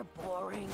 You're boring.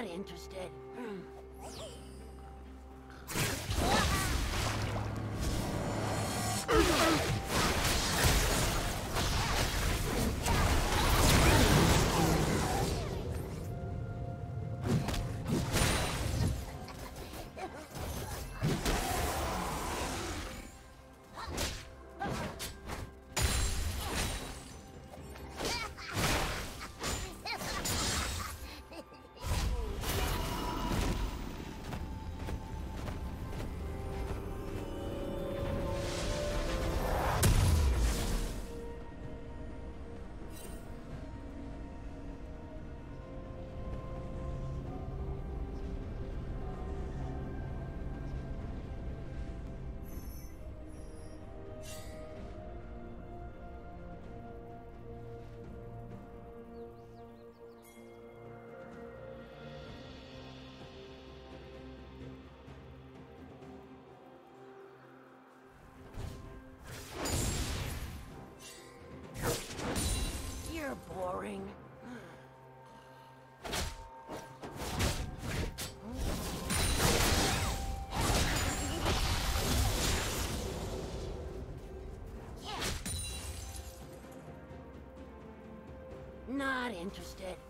Not interested. Not interested.